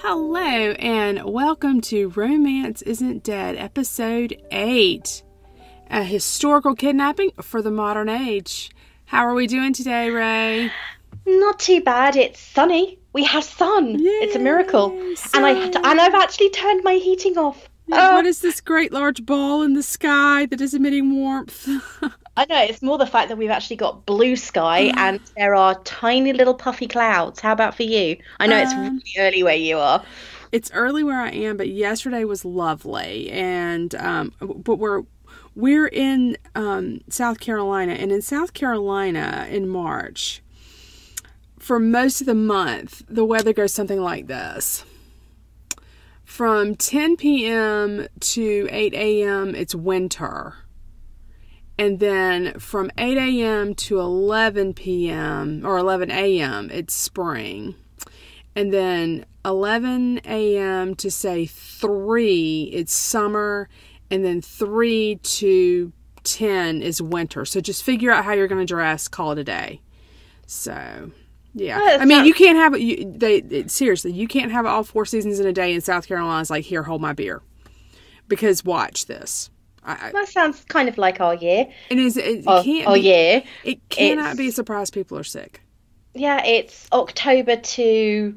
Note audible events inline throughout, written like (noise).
Hello, and welcome to Romance Isn't Dead, Episode 8 A Historical Kidnapping for the Modern Age. How are we doing today, Raye? Not too bad. It's sunny. We have sun. It's a miracle. And I, and I've actually turned my heating off. Yeah, Oh, What is this great large ball in the sky that is emitting warmth? (laughs) I know it's more the fact that we've actually got blue sky (gasps) and there are tiny little puffy clouds. How about for you? I know it's Um, really early where you are. it's early where I am, but yesterday was lovely, and um, but we're we're in um, South Carolina, and in South Carolina in March, for most of the month, the weather goes something like this. From 10 p.m. to 8 a.m., it's winter. And then from 8 a.m. to 11 p.m. or 11 a.m., it's spring and then 11 a.m. to say 3 it's summer and then 3 to 10 is winter so just figure out how you're going to dress call it a day so yeah Oh, i mean sounds- you can't have it you, they it, seriously you can't have all four seasons in a day in south carolina it's like here hold my beer because watch this I, I, That sounds kind of like our year. it is it, Our, can't our be, year. it cannot be a surprise people are sick Yeah, it's October to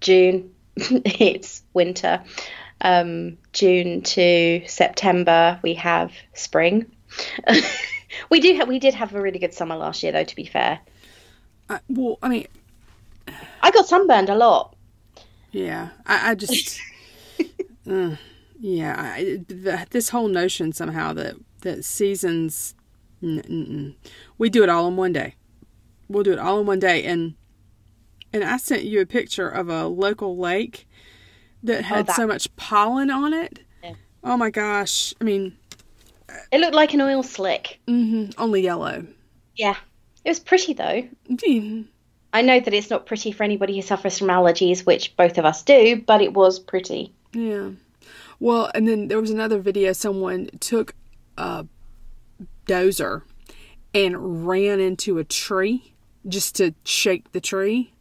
June. (laughs) it's winter. Um, June to September we have spring. (laughs) we do have we did have a really good summer last year though. To be fair, I, well i mean I got sunburned a lot. Yeah, I, I just, (laughs) uh, yeah, I, the, this whole notion somehow that that seasons, n- n- we do it all in one day. We'll do it all in one day, and and I sent you a picture of a local lake that had that- so much pollen on it. Yeah. Oh my gosh! I mean, It looked like an oil slick. Mm-hmm, only yellow. Yeah, it was pretty though. Mhm. I know that it's not pretty for anybody who suffers from allergies, which both of us do, but it was pretty. Yeah. Well, and then there was another video. Someone took a dozer and ran into a tree just to shake the tree.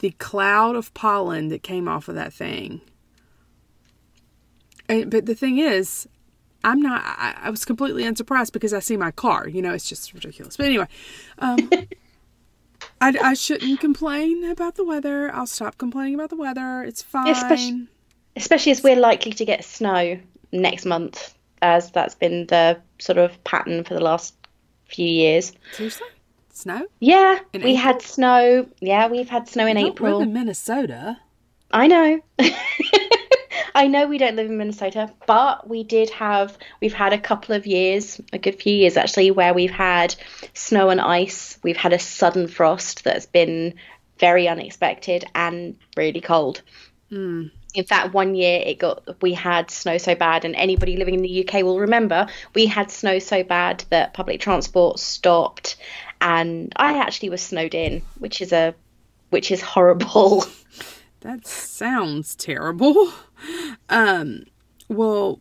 The cloud of pollen that came off of that thing. And, but the thing is, I'm not. I, I was completely unsurprised because I see my car. You know, it's just ridiculous. But anyway, um, (laughs) I, I shouldn't complain about the weather. I'll stop complaining about the weather. It's fine. Especially- Especially as we're likely to get snow next month, as that's been the sort of pattern for the last few years. Seriously? Snow? Yeah, In we had snow. Yeah, we've had snow in don't April. in Minnesota. I know. (laughs) I know we don't live in Minnesota, but we did have, we've had a couple of years, a good few years actually, where we've had snow and ice. We've had a sudden frost that's been very unexpected and really cold. Hmm. In fact, one year it got, we had snow so bad, and anybody living in the UK will remember, we had snow so bad that public transport stopped, and I actually was snowed in, which is a, which is horrible. (laughs) That sounds terrible. (laughs) Um, well,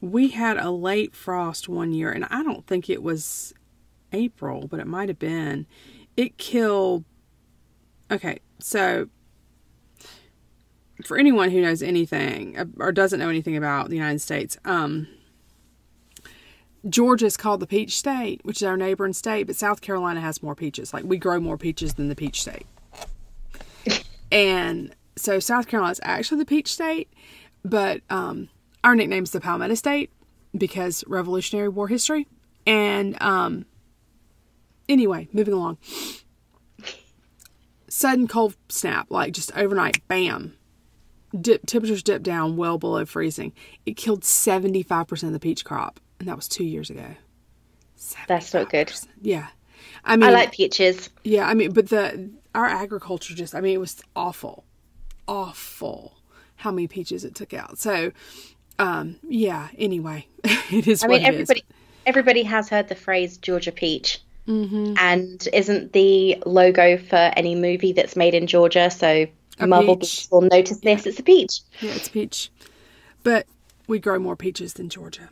we had a late frost one year, and I don't think it was April, but it might have been. It killed. Okay, so for anyone who knows anything uh, or doesn't know anything about the United States, um, Georgia is called the peach state, which is our neighboring state, but South Carolina has more peaches. Like we grow more peaches than the peach state. And so South Carolina is actually the peach state, but um, our nickname is the Palmetto State because Revolutionary War history. And um, anyway, moving along. Sudden cold snap, like just overnight, bam. Dip, temperatures dipped down well below freezing. It killed 75% of the peach crop, and that was two years ago. That's not good. Yeah. I mean, I like peaches. yeah, I mean, but the our agriculture just I mean it was awful. Awful how many peaches it took out. So um yeah, anyway. (laughs) it is I mean, everybody everybody has heard the phrase Georgia peach, mm-hmm. and isn't the logo for any movie that's made in Georgia? So A Marvel peach. Will notice this. It's a peach. Yeah, it's peach. But we grow more peaches than Georgia.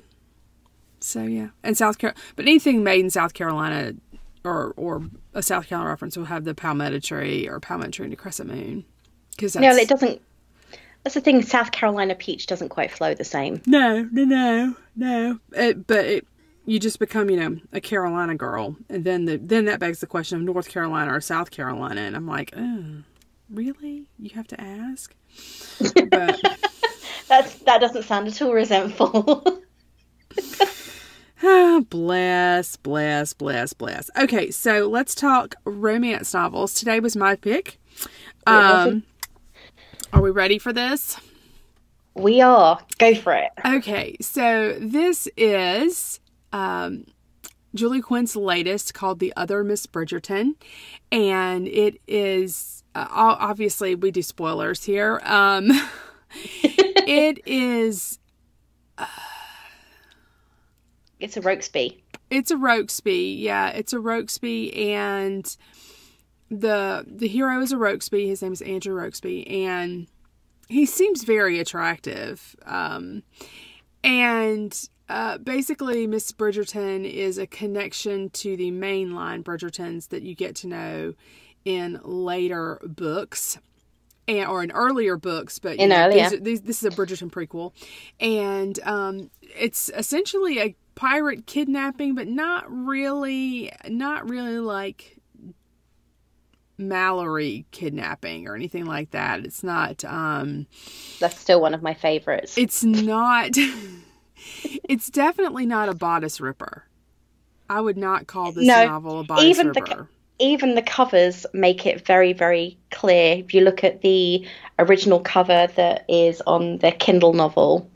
So yeah. And South Carolina but anything made in South Carolina or or a South Carolina reference will have the palmetto tree or palmetto tree and a crescent moon. Because No, it doesn't. That's the thing. South Carolina peach doesn't quite flow the same. No, no, no, no. It, but it, you just become, you know, a Carolina girl, and then the then that begs the question of North Carolina or South Carolina, and I'm like, oh, really? You have to ask? (laughs) But That's that doesn't sound at all resentful. (laughs) (sighs) bless, bless, bless, bless. Okay, so let's talk romance novels. Today was my pick. Um, are we ready for this? we are. Go for it. Okay, so this is um, Julia Quinn's latest called The Other Miss Bridgerton, and it is uh, obviously we do spoilers here. Um, (laughs) it is It's a Rokesby. it's a Rokesby, yeah, it's a Rokesby, and the the hero is a Rokesby. His name is Andrew Rokesby, and he seems very attractive. Um, and uh, basically, Miss Bridgerton is a connection to the mainline Bridgertons that you get to know in later books. And, or in earlier books, but you In know, earlier. these, these, this is a Bridgerton prequel, and um, it's essentially a pirate kidnapping, but not really, not really like Malory kidnapping or anything like that. It's not. Um, That's still one of my favorites. it's not. (laughs) it's definitely not a bodice ripper. I would not call this No, novel a bodice even the ripper. Even the covers make it very, very clear. If you look at the original cover that is on the Kindle novel,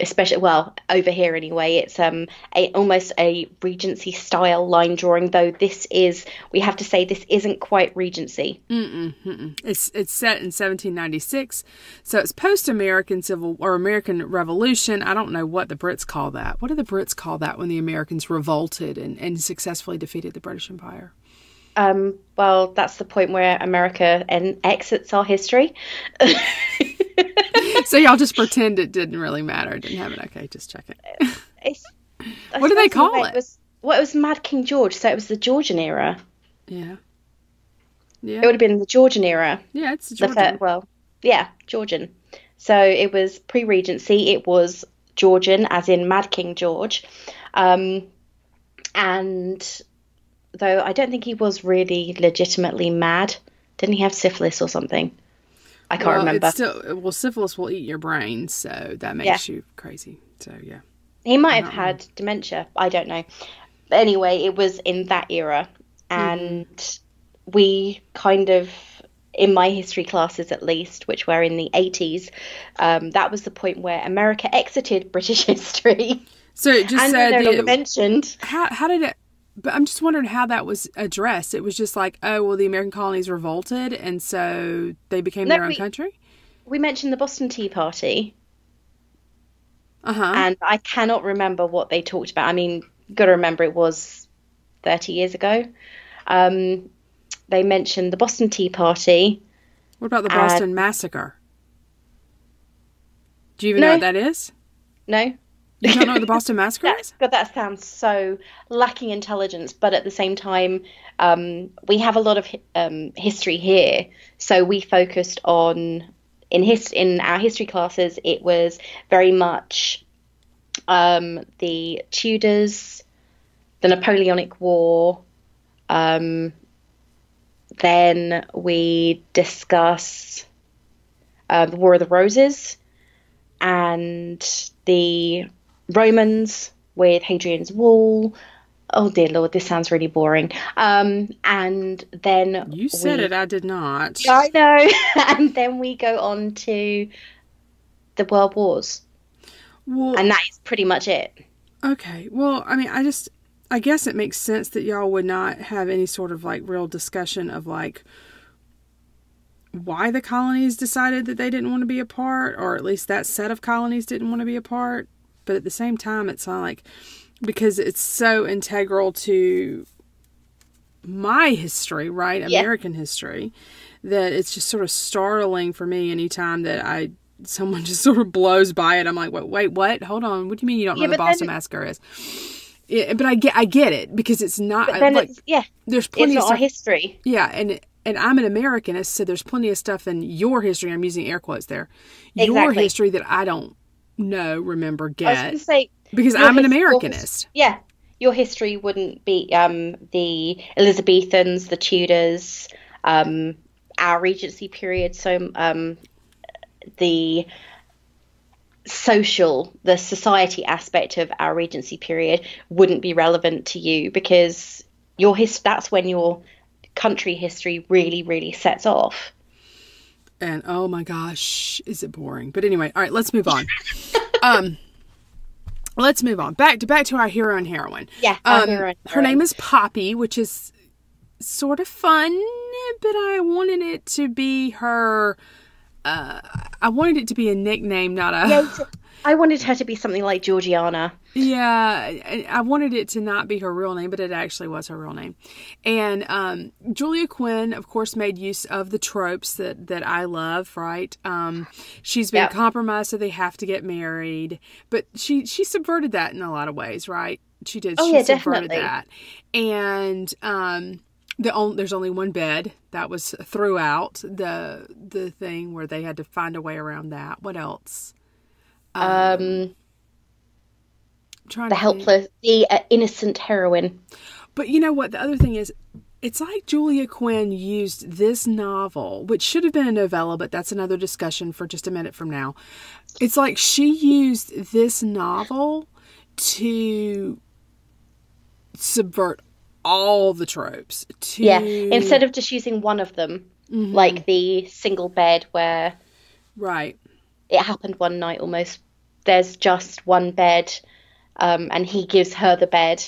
especially well over here anyway, it's um a almost a Regency style line drawing. Though this is, we have to say, this isn't quite Regency. Mm-mm, mm-mm. It's it's set in 1796, so it's post American Civil or American Revolution. I don't know what the Brits call that. What do the Brits call that when the Americans revolted and, and successfully defeated the British Empire? Um, well, that's the point where America and exits our history. (laughs) (laughs) so y'all just pretend it didn't really matter. It didn't have happen. Okay, just check it. It's, (laughs) What do they call way it? was, well, it was Mad King George, so it was the Georgian era. Yeah. Yeah. It would have been the Georgian era. Yeah, it's The Georgian. fir- well, yeah, Georgian. So it was pre-Regency. It was Georgian, as in Mad King George, um, and though I don't think he was really legitimately mad, didn't he have syphilis or something? I can't well, remember. It's still, well, syphilis will eat your brain, so that makes you crazy. So yeah. He might have had dementia. I don't know. But anyway, it was in that era, and we kind of, in my history classes at least, which were in the 80s, um, that was the point where America exited British (laughs) history So it just and said no longer mentioned. how how did it but i'm just wondering how that was addressed. It was just like oh well the american colonies revolted and so they became No, their own we- country? We mentioned the Boston Tea Party, uh-huh. And I cannot remember what they talked about. I mean, got to remember it was 30 years ago. Um, they mentioned the Boston Tea Party. what about the boston massacre? Do you even know what that is? No, you don't know what the boston massacre is God, that sounds so lacking intelligence, but at the same time, um, we have a lot of um, history here. So we focused on in his in our history classes. It was very much um, the Tudors, the Napoleonic War. Um, then we discuss uh, the War of the Roses and the Romans with Hadrian's Wall. Oh dear lord, this sounds really boring. Um, and then you said we- it i did not I know. (laughs) and then we go on to the World Wars, well and that is pretty much it. Okay. Well, I mean, I just, I guess it makes sense that y'all would not have any sort of like real discussion of like why the colonies decided that they didn't want to be a part, or at least that set of colonies didn't want to be a part. But at the same time, it's not like because it's so integral to my history, right? Yeah. American history, that it's just sort of startling for me anytime that I someone (laughs) just sort of blows by it. I'm like, wait, wait, what? Hold on. What do you mean you don't know Yeah, the Boston then- Massacre is? Yeah, but I get I get it because it's not But then like it's yeah, there's it's plenty of stuff. history. Yeah, and and I'm an Americanist, so there's plenty of stuff in your history. I'm using air quotes there. Your history that I don't know, remember, get say because I'm an his- your his- Americanist. Yeah, your history wouldn't be um, the Elizabethans, the Tudors, um, our Regency period. So um, the social, the society aspect of our Regency period wouldn't be relevant to you because your his that's when your country history really, really sets off. And oh my gosh, is it boring? But anyway, all right, let's move on. um, (laughs) let's move on back to back to our hero and heroine. Yeah, our Um, hero and her name is Poppy, which is sort of fun, but I wanted it to be her. Uh, I wanted it to be a nickname, not a. Yeah, I wanted her to be something like Georgiana. Yeah, I wanted it to not be her real name, but it actually was her real name. And um, Julia Quinn, of course, made use of the tropes that, that I love. Right? Um, she's been Yep. compromised, so they have to get married. But she she subverted that in a lot of ways, right? She did. Oh, she yeah, subverted definitely. that. And um, the on, there's only one bed that was throughout the the thing where they had to find a way around that. What else? Um, trying the helpless, the uh, innocent heroine. But you know what? The other thing is, it's like Julia Quinn used this novel, which should have been a novella, but that's another discussion for just a minute from now. It's like she used this novel to subvert all the tropes. To Yeah, instead of just using one of them, Mm-hmm. like the single bed where right, it happened one night almost. There's just one bed, um, and he gives her the bed,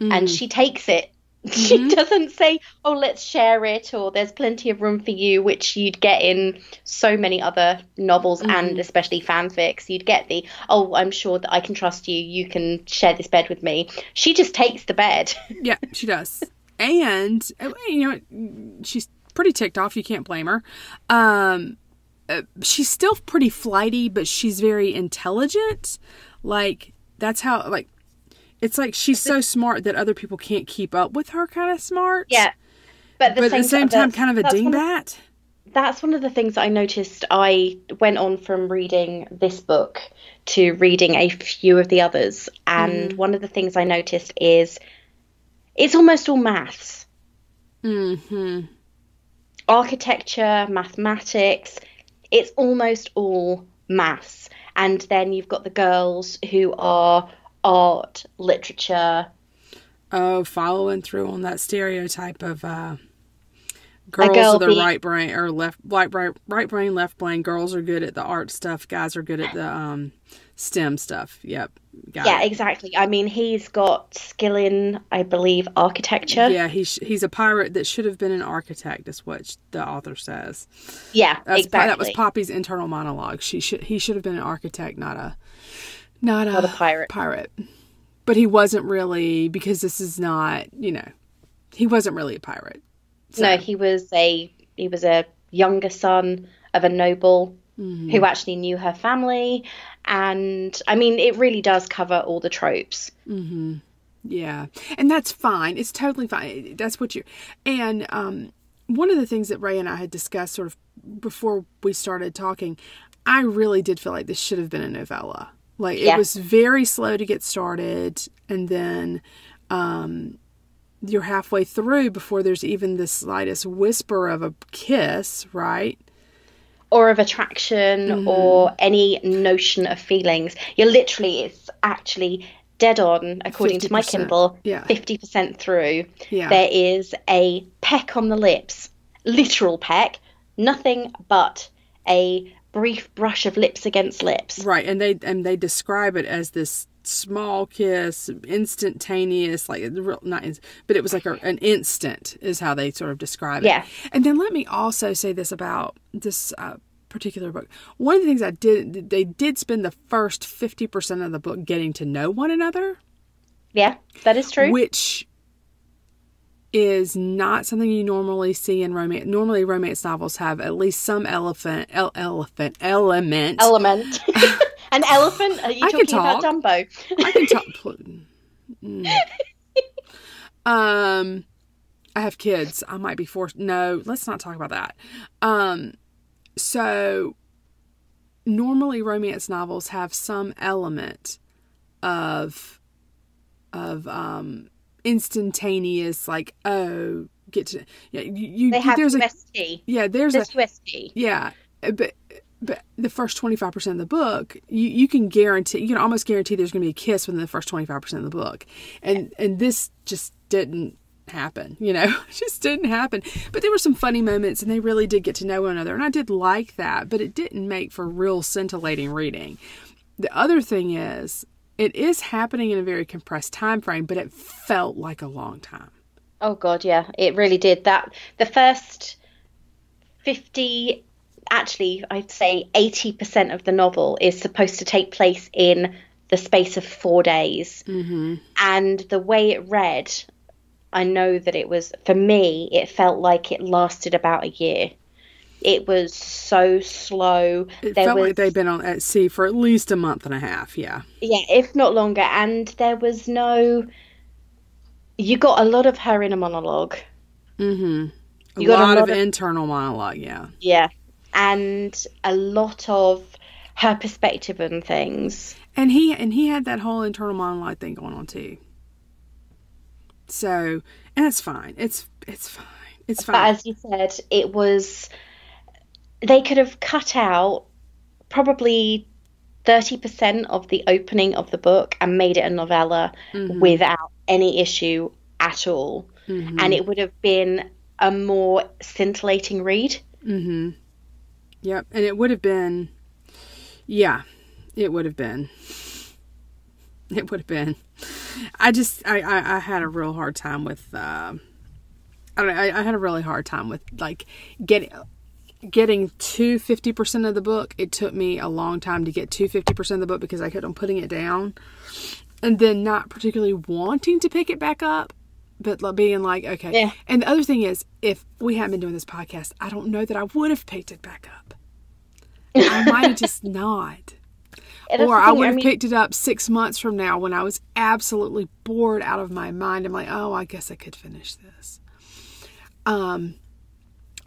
Mm-hmm. and she takes it. (laughs) She doesn't say, "Oh, let's share it," or "There's plenty of room for you," which you'd get in so many other novels Mm-hmm. and especially fanfics. You'd get the, "Oh, I'm sure that I can trust you. You can share this bed with me." She just takes the bed. (laughs) yeah, she does, and uh, you know she's pretty ticked off. You can't blame her. Um, uh, she's still pretty flighty, but she's very intelligent. Like that's how like it's like she's so smart that other people can't keep up with her. Kind of smart. yeah, but, but at the same time, kind of a that's one of- dingbat. that's one of the things that I noticed. I went on from reading this book to reading a few of the others, and one of the things I noticed is it's almost all maths, Hmm. architecture, mathematics. It's almost all maths, and then you've got the girls who are art, literature. Oh, following through on that stereotype of uh, girls girl are the right brain or left right, right right brain left brain. Girls are good at the art stuff. Guys are good at the um, STEM stuff. Yep. Got Yeah, it. exactly. I mean, he's got skill in, I believe, architecture. Yeah, he's he's a pirate that should have been an architect. Is what the author says. Yeah, That's, exactly. That was Poppy's internal monologue. She should he should have been an architect, not a not a, Not a pirate. Pirate, but he wasn't really because this is not you know he wasn't really a pirate. So, No, he was a he was a younger son of a noble Mm-hmm. who actually knew her family, and I mean, it really does cover all the tropes. Yeah, and that's fine. It's totally fine. That's what you and um, one of the things that Raye and I had discussed sort of before we started talking, I really did feel like this should have been a novella. Like it was very slow to get started, and then um, you're halfway through before there's even the slightest whisper of a kiss, right? Or of attraction, Mm-hmm. or any notion of feelings. You're literally, it's actually dead on, according to my Kindle, yeah. 50% through. Yeah. There is a peck on the lips, literal peck, nothing but a brief brush of lips against lips. Right, and they and they describe it as this small kiss, instantaneous, like real- not, but it was like a, an instant is how they sort of describe it. Yeah. And then let me also say this about this uh, particular book. One of the things I did, they did spend the first fifty percent of the book getting to know one another, Yeah, that is true. which is not something you normally see in romance. Normally, romance novels have at least some elephant, el- elephant element. Element. (laughs) (laughs) An elephant? Are you I can talk. about. Dumbo? I can talk. (laughs) pl- um, I have kids. I might be forced. No, let's not talk about that. Um, so normally romance novels have some element of of um instantaneous like oh get to yeah you, you They have there's a UST. yeah there's There's a UST. yeah but but the first 25% of the book you, you can guarantee you can almost guarantee there's going to be a kiss within the first 25% of the book. And and this just didn't happen you know? (laughs) Just didn't happen. But there were some funny moments and they really did get to know one another and i did like that but it didn't make for real scintillating reading. The other thing is it is happening in a very compressed time frame but it felt like a long time. Oh god, yeah, it really did. That the first fifty, actually, I'd say eighty percent of the novel is supposed to take place in the space of four days, mm-hmm. and the way it read, I know that it was for me. It felt like it lasted about a year. It was so slow. it there felt was like they'd been on at sea for at least a month and a half yeah yeah, if not longer, and there was no. You got a lot of her in a monologue. a You got a lot, lot of of- internal monologue yeah Yeah. And a lot of her perspective on things. And he and he had that whole internal monologue thing going on too. So, and it's fine. It's it's fine. It's fine. But as you said, it was. They could have cut out probably 30% of the opening of the book and made it a novella without any issue at all. And it would have been a more scintillating read. mm-hmm. Yep. And it would have been, yeah, it would have been. (laughs) It would have been. I just I I, I had a real hard time with. Uh, I don't know. I, I had a really hard time with like getting getting to 50% of the book it took me a long time to get to 50% of the book because i kept on putting it down and then not particularly wanting to pick it back up but like being like okay Yeah. and the other thing is if we hadn't been doing this podcast i don't know that i would have picked it back up i might have just not (laughs) that's or I would have mean, picked it up six months from now when I was absolutely bored out of my mind. I'm like, oh, I guess I could finish this. Um,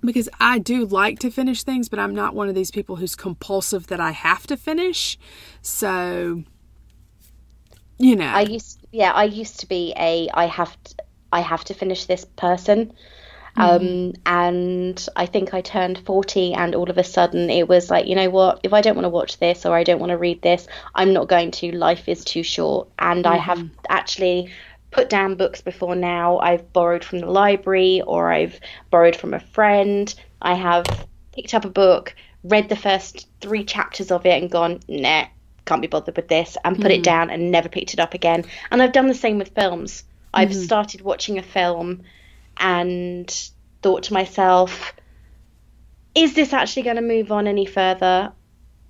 because I do like to finish things, but I'm not one of these people who's compulsive that I have to finish. So, you know, I used yeah, I used to be a I have to, I have to finish this person. Mm. Um, and I think I turned 40 and all of a sudden it was like, you know what, if I don't want to watch this or I don't want to read this, I'm not going to. Life is too short. And I have mm-hmm. actually put down books before now. I've borrowed from the library or I've borrowed from a friend. I have picked up a book, read the first three chapters of it and gone, nah, can't be bothered with this, and put it mm. down and never picked it up again. And I've done the same with films. I've mm-hmm. started watching a film and thought to myself, is this actually going to move on any further?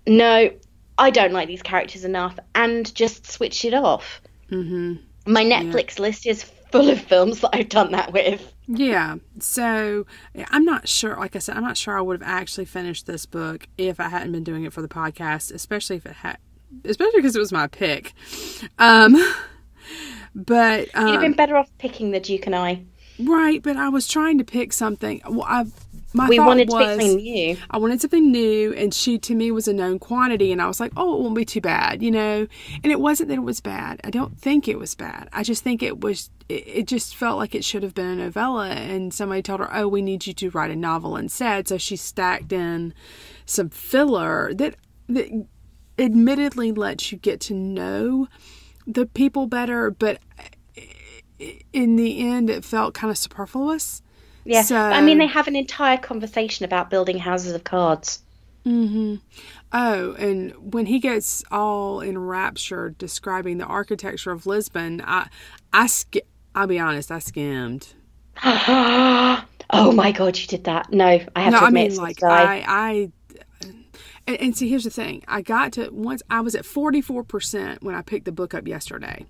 No, I don't like these characters enough, and just switch it off. hmm My Netflix list is full of films that I've done that with. yeah. So I'm not sure. Like I said, I'm not sure I would have actually finished this book if I hadn't been doing it for the podcast, especially if it had, especially because it was my pick. Um, (laughs) but um, You'd have been better off picking The Duke and I. Right, but I was trying to pick something. Well, I my We thought was new. I wanted something new, and she to me was a known quantity, and I was like, oh, it won't be too bad, you know. And it wasn't that it was bad. I don't think it was bad. I just think it was. It, it just felt like it should have been a novella, and somebody told her, oh, we need you to write a novel instead. So she stacked in some filler that that admittedly lets you get to know the people better, but in the end, it felt kind of superfluous. Yeah. So- I mean, they have an entire conversation about building houses of cards. Mm-hmm. Oh, and when he gets all enraptured describing the architecture of Lisbon, I, I, sk- I'll be honest, I skimmed. (gasps) oh my god, you did that. No, I have No, to I admit, mean, so like, I. I, I, and, and see, here's the thing. I got to once I was at 44% when I picked the book up yesterday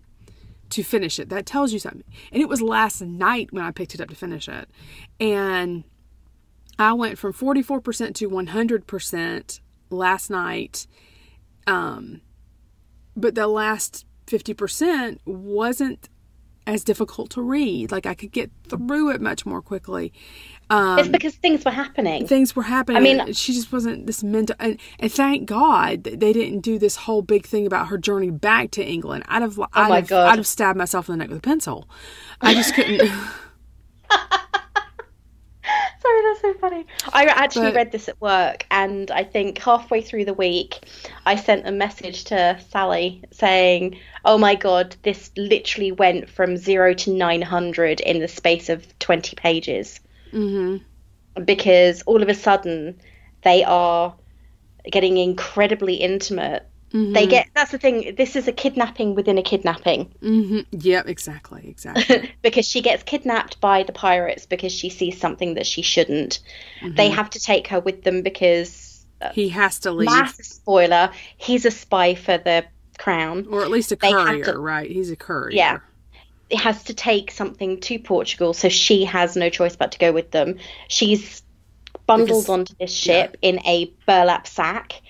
to finish it. That tells you something. And it was last night when I picked it up to finish it. And I went from 44% to 100% last night. Um, but the last 50% wasn't as difficult to read. Like I could get through it much more quickly. Um, it's because things were happening. things were happening. I mean- she just wasn't this mental. And, and thank God that they didn't do this whole big thing about her journey back to England. I'd have, I'd, Oh my have God. I'd have stabbed myself in the neck with a pencil. I just couldn't. (laughs) Sorry, that's so funny. I actually But- read this at work, and I think halfway through the week, I sent a message to Sally saying, "Oh my god, this literally went from zero to nine hundred in the space of twenty pages." Hmm Because all of a sudden, they are getting incredibly intimate. Mm-hmm. They get that's the thing. This is a kidnapping within a kidnapping. hmm Yep, exactly, exactly. (laughs) because she gets kidnapped by the pirates because she sees something that she shouldn't. They Mm-hmm. have to take her with them because, he has to leave, massive spoiler, he's a spy for the crown. or at least a They courier, to- right? He's a courier. Yeah. Has to take something to Portugal, so she has no choice but to go with them. She's bundled Because- onto this ship in a burlap sack.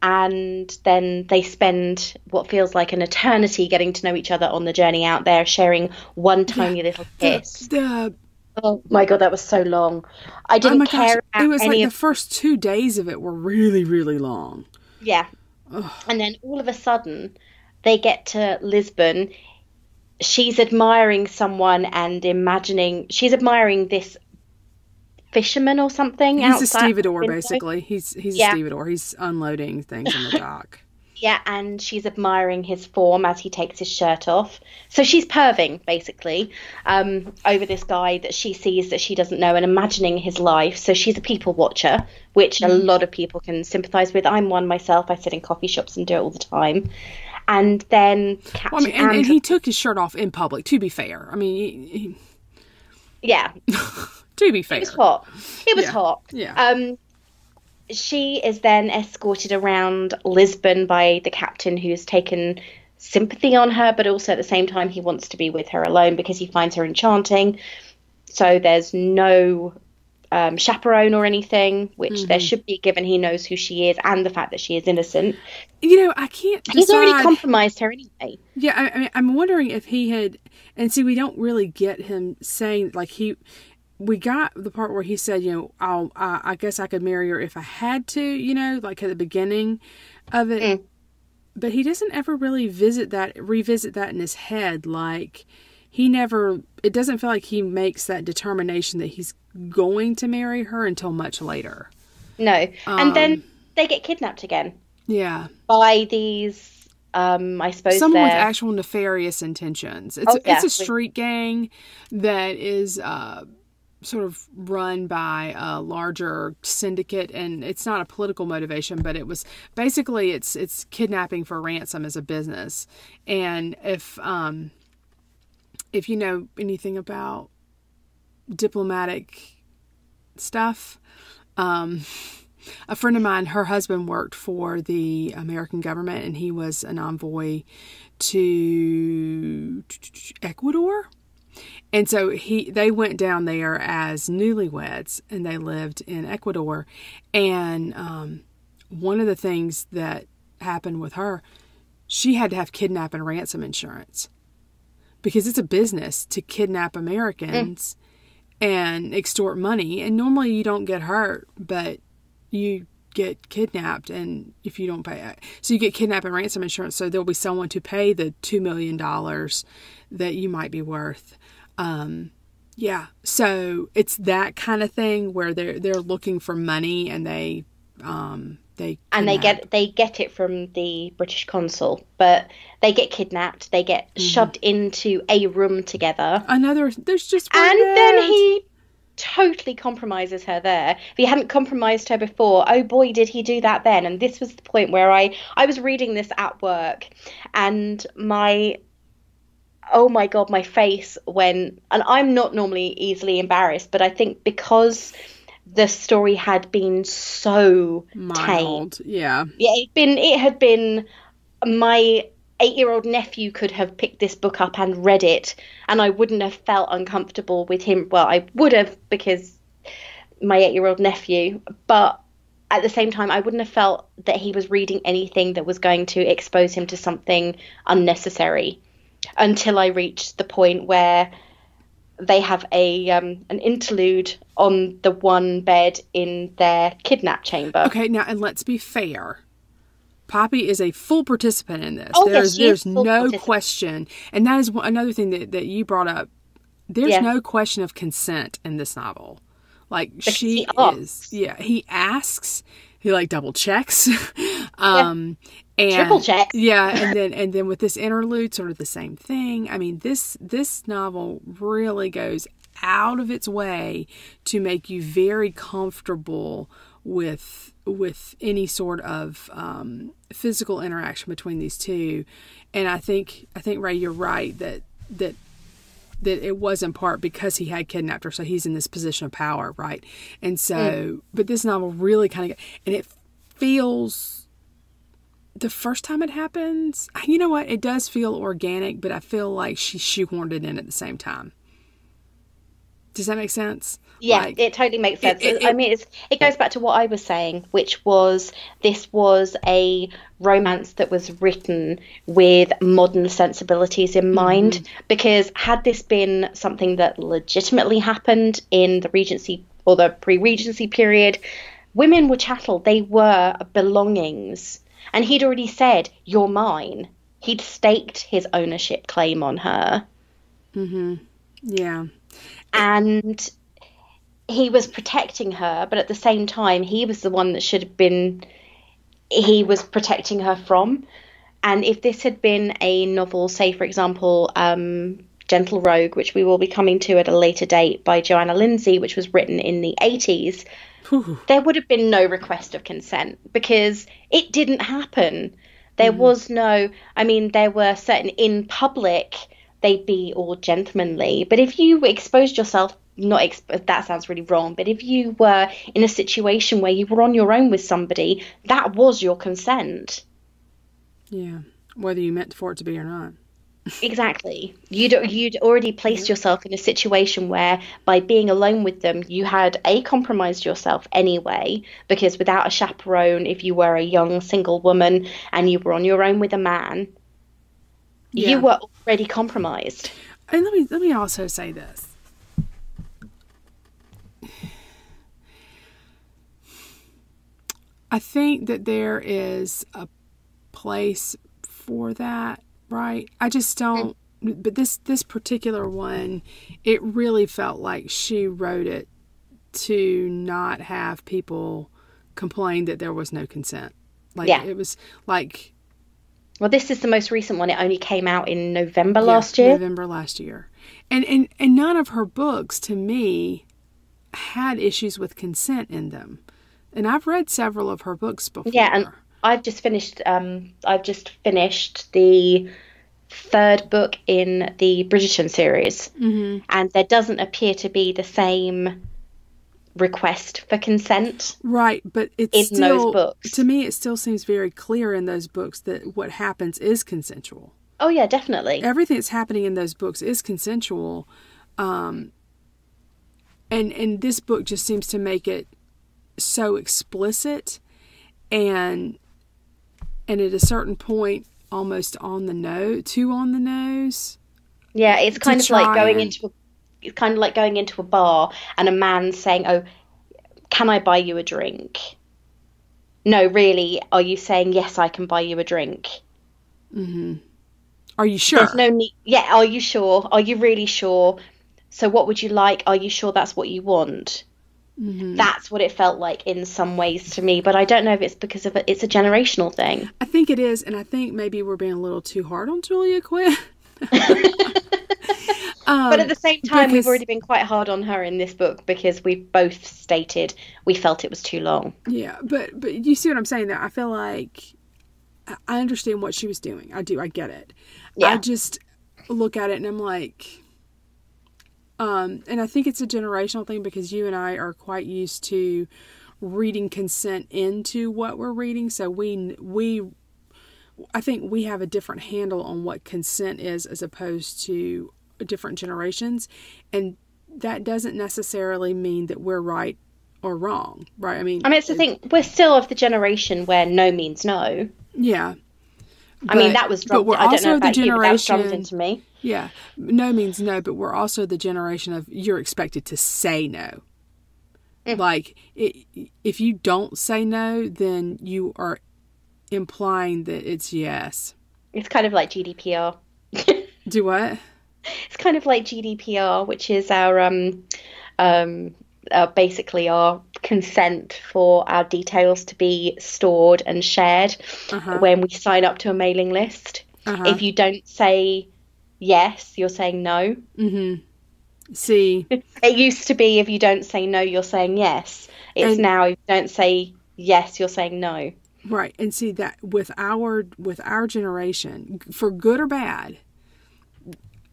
And then they spend what feels like an eternity getting to know each other on the journey out there, sharing one tiny little uh, kiss. the Oh my god, that was so long. I oh didn't gosh, care about it was any like of the first two days of it were really, really long. yeah. And then all of a sudden, they get to Lisbon. She's admiring someone and imagining she's admiring this fisherman or something. He's a stevedore, basically. He's he's Yeah. a stevedore. He's unloading things in the (laughs) dock. Yeah, and she's admiring his form as he takes his shirt off. So she's perving, basically, um, over this guy that she sees that she doesn't know and imagining his life. So she's a people watcher, which a lot of people can sympathise with. I'm one myself. I sit in coffee shops and do it all the time. And then Captain Well, I mean, and, and he took his shirt off in public. To be fair, I mean, he, he, yeah, (laughs) to be fair, it was hot. It was Yeah. hot. Yeah. Um, she is then escorted around Lisbon by the captain, who's taken sympathy on her, but also at the same time he wants to be with her alone because he finds her enchanting. So there's no um, chaperone or anything, which Mm-hmm. there should be, given he knows who she is and the fact that she is innocent. you know, I can't. He's already compromised her anyway. Yeah, I, I mean, I'm wondering if he had, and see, we don't really get him saying like he. We got the part where he said, you know, I'll, I, I guess I could marry her if I had to, you know, like at the beginning of it. Mm. But he doesn't ever really visit that, revisit that in his head. Like he never. It doesn't feel like he makes that determination that he's going to marry her until much later. No. and Um, then they get kidnapped again Yeah, by these, um, I suppose, someone with they're- actual nefarious intentions. It's Oh, yeah. it's a street gang that is uh, sort of run by a larger syndicate, and it's not a political motivation, but it was basically it's it's kidnapping for ransom as a business. And if um, if you know anything about diplomatic stuff. Um, a friend of mine, her husband worked for the American government, and he was an envoy to Ecuador. And so he they went down there as newlyweds, and they lived in Ecuador. And um, one of the things that happened with her, she had to have kidnap and ransom insurance because it's a business to kidnap Americans and extort money. And normally you don't get hurt, but you get kidnapped and if you don't pay. So you get kidnapped and ransom insurance. So there'll be someone to pay the $2 million that you might be worth. Um, yeah. So it's that kind of thing where they're, they're looking for money and they, um, they, and they get they get it from the British consul, but they get kidnapped. They get Mm-hmm. shoved into a room together, another, there's just and then he totally compromises her there. If he hadn't compromised her before, oh boy, did he do that then? And this was the point where I I was reading this at work, and my oh my god, my face when and I'm not normally easily embarrassed, but I think because the story had been so tame mild. Yeah. yeah, it'd been it had been my eight-year-old nephew could have picked this book up and read it, and I wouldn't have felt uncomfortable with him. Well, I would have because my eight-year-old nephew, but at the same time, I wouldn't have felt that he was reading anything that was going to expose him to something unnecessary. until I reached the point where they have a um, an interlude on the one bed in their kidnap chamber. Okay, now and let's be fair. Poppy is a full participant in this. Oh, yes, there's is there's no question, and that is one- another thing that, that you brought up. There's Yeah. no question of consent in this novel. Like she he is, yeah. He asks. He like double checks, (laughs) um, and Triple checks. yeah, and then and then with this interlude, sort of the same thing. I mean, this this novel really goes out of its way to make you very comfortable with with any sort of um, physical interaction between these two. And I think I think Raye, you're right that that that it was in part because he had kidnapped her, so he's in this position of power, right? And so, mm. but this novel really kind of, and it feels the first time it happens, you know what? It does feel organic, but I feel like she shoehorned it in at the same time. Does that make sense? Yeah, Like- it totally makes sense. it- I mean, it's, it goes back to what I was saying, which was this was a romance that was written with modern sensibilities in mind. Mm-hmm. Because had this been something that legitimately happened in the Regency or the pre Regency period, women were chattel, they were belongings. And he'd already said, You're mine. He'd staked his ownership claim on her. Hmm. yeah. and he was protecting her, but at the same time, he was the one that should have been, he was protecting her from. And if this had been a novel, say, for example, um, Gentle Rogue, which we will be coming to at a later date by Johanna Lindsey, which was written in the 80s, Whew. there would have been no request of consent because it didn't happen. There was no, I mean, there were certain in public, they'd be all gentlemanly. But if you exposed yourself, not exp- that sounds really wrong, but if you were in a situation where you were on your own with somebody, that was your consent. Yeah. Whether you meant for it to be or not. Exactly. You'd you'd already placed yourself in a situation where by being alone with them, you had a compromised yourself anyway. Because without a chaperone, if you were a young single woman and you were on your own with a man, Yeah. you were already compromised. And let me let me also say this. I think that there is a place for that, right? I just don't but this this particular one, it really felt like she wrote it to not have people complain that there was no consent. Like Yeah. it was like Well, this is the most recent one. It only came out in November Yeah, last year. November last year. And and and none of her books to me had issues with consent in them. And I've read several of her books before. Yeah, and I've just finished. Um, I've just finished the third book in the Bridgerton series, Mhm. and there doesn't appear to be the same request for consent. right, but it's in those still books. to me it still seems very clear in those books that what happens is consensual. Oh yeah, definitely. Everything that's happening in those books is consensual. Um and and this book just seems to make it so explicit and and at a certain point almost on the nose too on the nose Yeah, it's kind of like going and- into a, it's kind of like going into a bar and a man saying, "Oh, can I buy you a drink?" No, really, are you saying yes? I can buy you a drink. mm-hmm. are you sure There's no need. Yeah, are you sure? Are you really sure? So, what would you like? Are you sure that's what you want? That's what it felt like in some ways to me, but I don't know if it's because of a, it's a generational thing. i think it is and i think maybe we're being a little too hard on julia quinn (laughs) um, But at the same time, we've already been quite hard on her in this book because we've both stated we felt it was too long. Yeah, but but you see what I'm saying there. I feel like I- I understand what she was doing. I do. I get it. I just look at it and I'm like, um, and I think it's a generational thing because you and I are quite used to reading consent into what we're reading. So we we I think we have a different handle on what consent is as opposed to different generations, and that doesn't necessarily mean that we're right or wrong, right? I mean, I mean, it's the thing, we're still of the generation where no means no. yeah, I mean, that was but we're I don't also the about you, but that was drummed generation- into me. Yeah, no means no, but we're also the generation of you're expected to say no. Mm. Like, it, if you don't say no, then you are implying that it's yes. It's kind of like GDPR. (laughs) Do what? It's kind of like GDPR, which is our um, um, uh, basically our consent for our details to be stored and shared Uh-huh. when we sign up to a mailing list. Uh-huh. If you don't say yes, you're saying no. Mm-hmm. See, It used to be if you don't say no, you're saying yes. It's And- now if you don't say yes, you're saying no. right, and see that with our with our generation, for good or bad,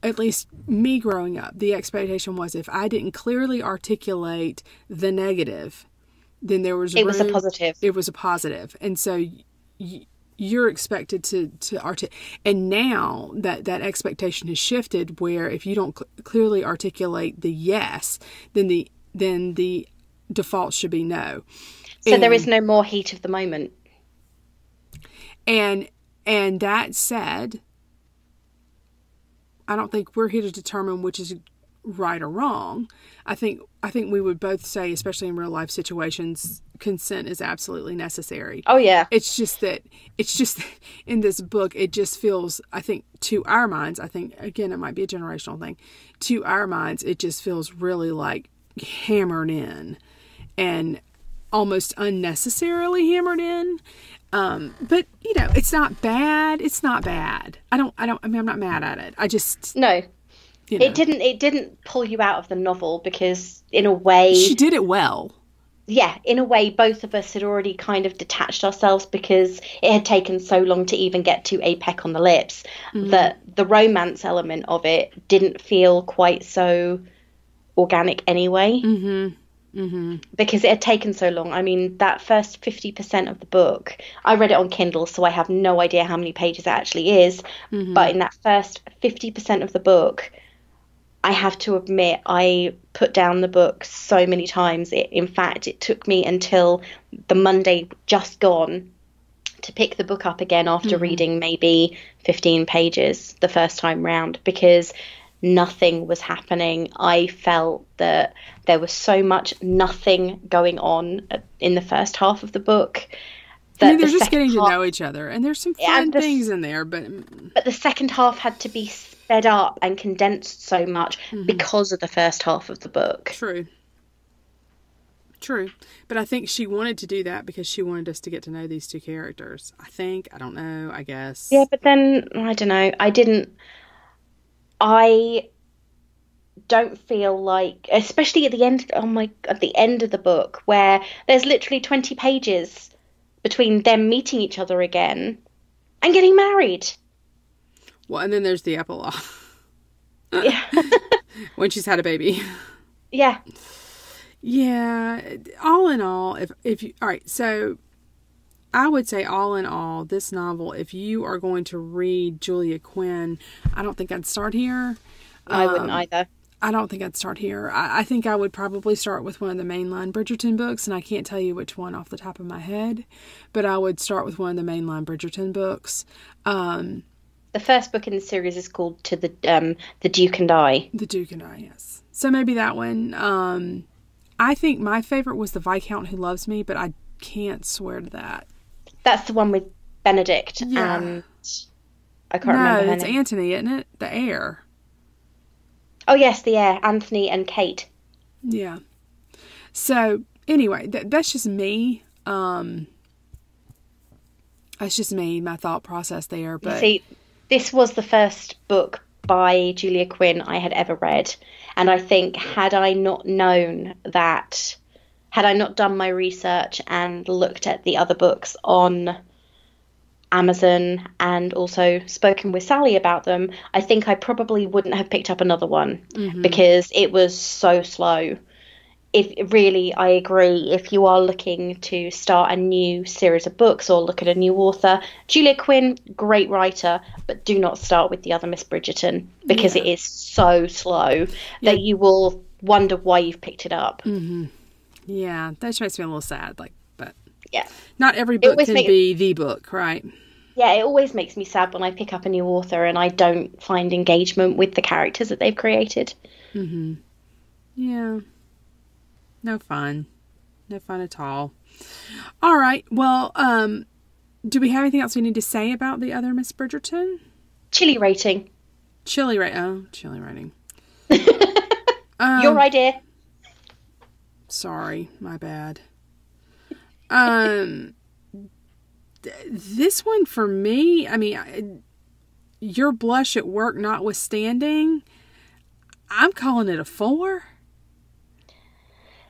at least me growing up, the expectation was if I didn't clearly articulate the negative, then there was It was a positive. it was a positive and so y- you're expected to to artic- and now that that expectation has shifted where if you don't cl- clearly articulate the yes then the then the default should be no So there And- is no more heat of the moment. and and that said i don't think we're here to determine which is right or wrong i think i think we would both say especially in real life situations consent is absolutely necessary Oh yeah. it's just that it's just that (laughs) in this book it just feels i think to our minds i think again it might be a generational thing to our minds it just feels really like hammered in and almost unnecessarily hammered in um but you know it's not bad it's not bad i don't i don't i mean i'm not mad at it i just No. You know It didn't it didn't pull you out of the novel because in a way she did it well yeah, in a way, both of us had already kind of detached ourselves because it had taken so long to even get to a peck on the lips that the romance element of it didn't feel quite so organic anyway. Mm-hmm. Mm-hmm. Because it had taken so long. I mean, that first 50% of the book, I read it on Kindle, so I have no idea how many pages it actually is. But in that first 50% of the book, I have to admit, I put down the book so many times. It, in fact, it took me until the Monday just gone to pick the book up again after mm-hmm. reading maybe 15 pages the first time round because nothing was happening. I felt that there was so much nothing going on in the first half of the book. i mean they're the just getting to know each other and there's some fun the- things in there but but the second half had to be sped up and condensed so much mm-hmm. because of the first half of the book. True. True. But I think she wanted to do that because she wanted us to get to know these two characters. I think. I don't know. I guess. Yeah, but then I don't know. I didn't. I don't feel like, especially at the end. Oh my! At the end of the book, where there's literally twenty pages between them meeting each other again and getting married. Well, and then there's the epilogue Yeah. (laughs) when she's had a baby. yeah. Yeah. All in all, if if you all right, so I would say all in all, this novel, if you are going to read Julia Quinn, I don't think I'd start here. I wouldn't either. I don't think I'd start here. I, I think I would probably start with one of the mainline Bridgerton books, and I can't tell you which one off the top of my head, but I would start with one of the mainline Bridgerton books. Um, The first book in the series is called "To the um, the Duke and I." the Duke and I, yes. So maybe that one. Um, I think my favorite was The Viscount Who Loves Me, but I can't swear to that. That's the one with Benedict Yeah. and I can't no, remember her it's name. Anthony, isn't it? The heir. oh yes, the heir, Anthony and Kate. Yeah. So anyway, that that's just me. Um, that's just me, my thought process there. But See, this was the first book by Julia Quinn I had ever read, and I think had I not known that, had I not done my research and looked at the other books on Amazon and also spoken with Sally about them, I think I probably wouldn't have picked up another one mm-hmm. because it was so slow. If really, I agree. If you are looking to start a new series of books or look at a new author, Julia Quinn, great writer, but do not start with the other Miss Bridgerton because it is so slow that you will wonder why you've picked it up. Mm-hmm. yeah, that just makes me a little sad. Like, but Yeah. not every book can make- be the book, right? yeah, it always makes me sad when I pick up a new author and I don't find engagement with the characters that they've created. Mm-hmm. Yeah. No fun. No fun at all. All right. Well, um, do we have anything else we need to say about the other Miss Bridgerton? Chili rating. Chili writing. Oh, chili writing. (laughs) Your idea. Sorry, my bad. Um, th- this one for me, I mean, I, your blush at work notwithstanding, I'm calling it a four.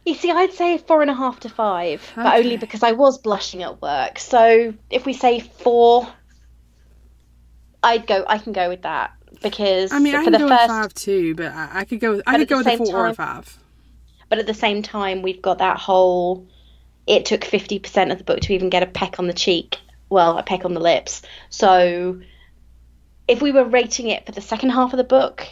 You see, I'd say four and a half to five, but only because I was blushing at work. So if we say four, I'd go. I can go with that because I mean, I for can the go first, five too, but I, I could go. With, I could go with four or a five. but at the same time, we've got that whole. It took fifty percent of the book to even get a peck on the cheek. Well, a peck on the lips. So, if we were rating it for the second half of the book,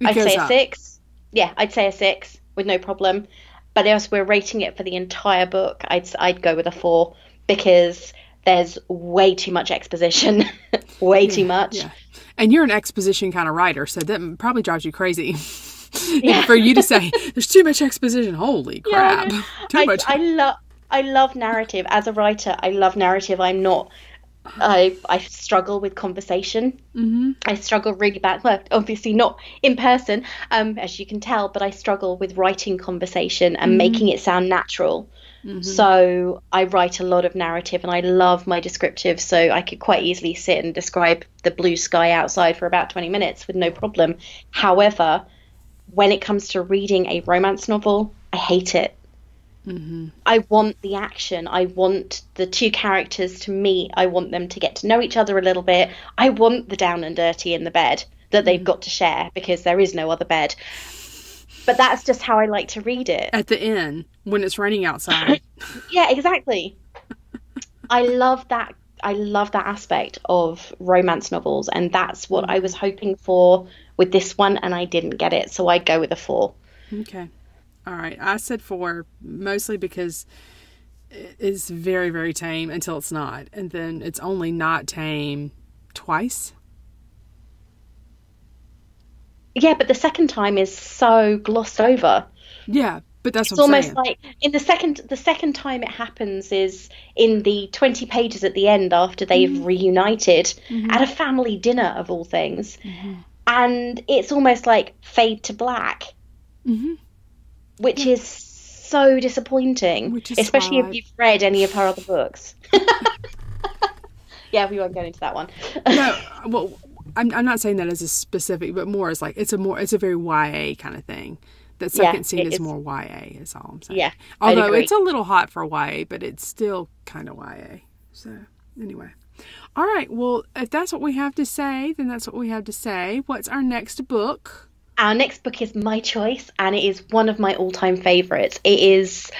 It I'd say a six. Yeah, I'd say a six with no problem. But as we're rating it for the entire book, I'd I'd go with a four because there's way too much exposition, (laughs) way too much. Yeah, and you're an exposition kind of writer, so that probably drives you crazy. (laughs) Yeah. For you to say there's too much exposition, holy crap! (laughs) Too I, much. I love I love narrative as a writer. I love narrative. I'm not. I I struggle with conversation. hmm I struggle really bad. Well, obviously not in person, um, as you can tell, but I struggle with writing conversation and making it sound natural. So I write a lot of narrative, and I love my descriptive. So I could quite easily sit and describe the blue sky outside for about twenty minutes with no problem. However, when it comes to reading a romance novel, I hate it. Mm-hmm. I want the action. I want the two characters to meet. I want them to get to know each other a little bit. I want the down and dirty in the bed that they've mm. got to share because there is no other bed. But that's just how I like to read it. At the inn when it's raining outside. (laughs) Yeah, exactly. I love that. I love that aspect of romance novels, and that's what mm. I was hoping for with this one, and I didn't get it, so I go with a four. Okay. All right. I said four mostly because it's very, very tame until it's not. And then it's only not tame twice. Yeah, but the second time is so glossed over. Yeah. But that's It's what I'm almost saying. like in the second the second time it happens is in the 20 pages at the end after they've Mm-hmm. reunited mm-hmm. at a family dinner of all things. Mm-hmm. And it's almost like fade to black. Mm-hmm. Which is so disappointing, Which is especially why- if you've read any of her other books. (laughs) (laughs) yeah, we won't go into that one. no, (laughs) well, I'm, I'm not saying that as a specific, but more as like it's a more it's a very YA kind of thing. That Yeah, second scene it is is. more YA. Is all I'm saying. Yeah, although it's a little hot for YA, but it's still kind of YA. So anyway, all right. Well, if that's what we have to say, then that's what we have to say. What's our next book? Our next book is my choice, and it is one of my all time favourites. It is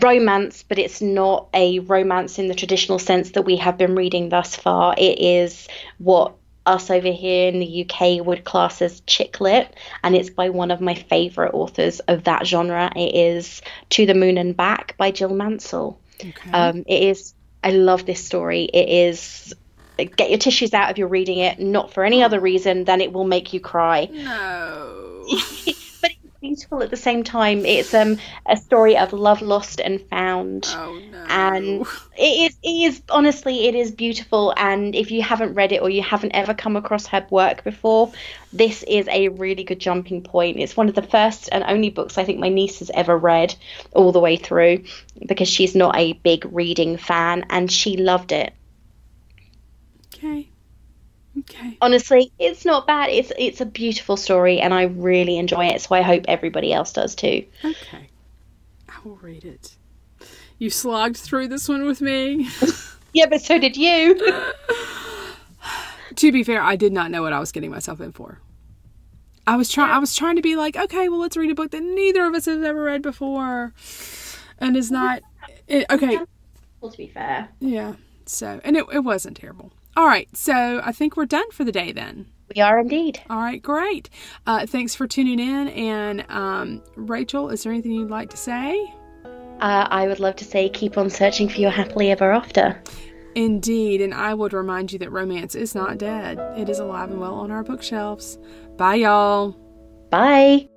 romance, but it's not a romance in the traditional sense that we have been reading thus far. It is what us over here in the UK would class as chick lit, and it's by one of my favourite authors of that genre. It is To the Moon and Back by Jill Mansell. Okay. Um, it is. I love this story. It is. Get your tissues out if you're reading it, not for any other reason than it will make you cry no. (laughs) but it's beautiful at the same time. It's um a story of love lost and found. Oh no. And it is, it is honestly, it is beautiful. And if you haven't read it or you haven't ever come across her work before, this is a really good jumping point. It's one of the first and only books I think my niece has ever read all the way through because she's not a big reading fan and she loved it. Okay. Okay. Honestly, it's not bad. It's it's a beautiful story and I really enjoy it. So I hope everybody else does too. Okay. I will read it. You slogged through this one with me. (laughs) Yeah, but so did you. (sighs) to be fair, I did not know what I was getting myself in for. I was trying. I was trying to be like, okay, well, let's read a book that neither of us has ever read before, and is not. It, okay, Well, to be fair. yeah. So, and it, it wasn't terrible. All right, so I think we're done for the day then. We are indeed. All right, great. Uh, thanks for tuning in. And um, Rachel, is there anything you'd like to say? Uh, I would love to say keep on searching for your happily ever after. Indeed, and I would remind you that romance is not dead. It is alive and well on our bookshelves. Bye, y'all. Bye.